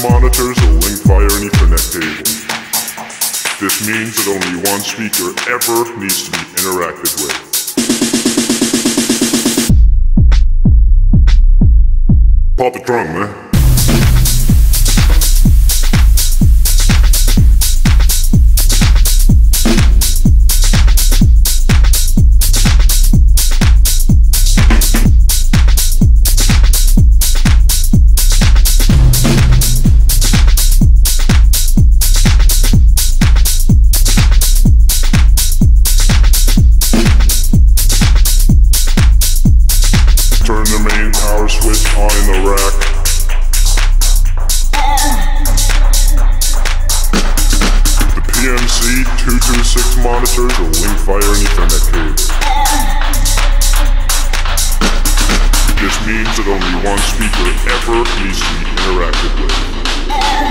226 monitors, link via an Ethernet cable. This means that only one speaker ever needs to be interacted with. Pop the trunk, man. Turn in the rack. The PMC 226 monitors will link via an Ethernet cable. This means that only one speaker ever needs to be interacted with.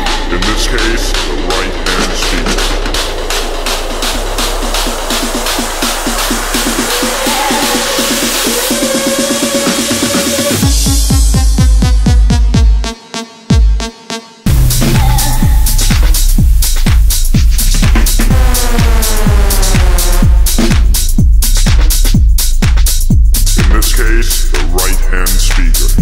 Case, the right hand speaker.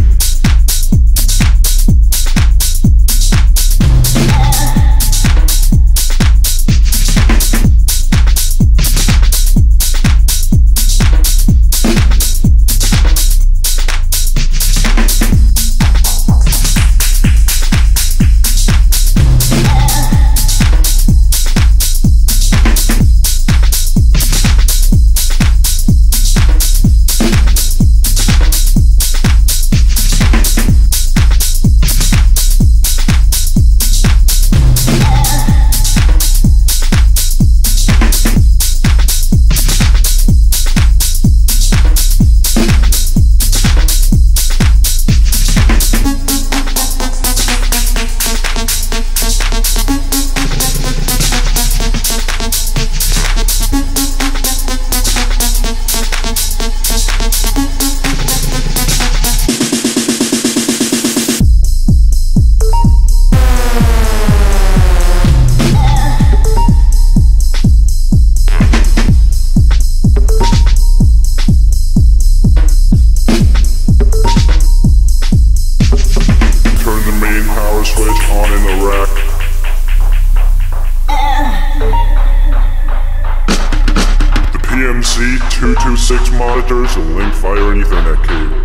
226 monitors will link fire an Ethernet cable.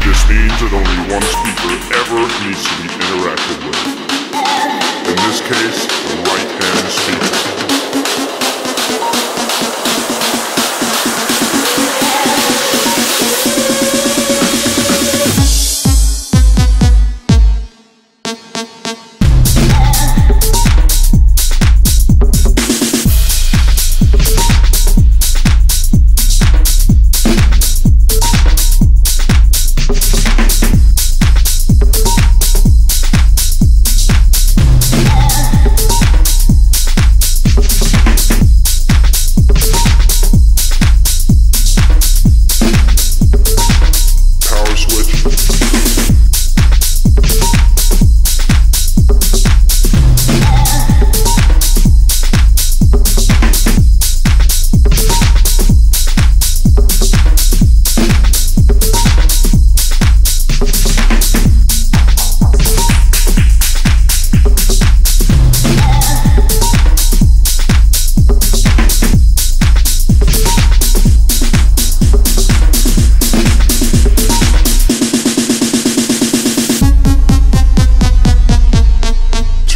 This means that only one speaker ever needs to be switch.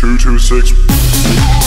226.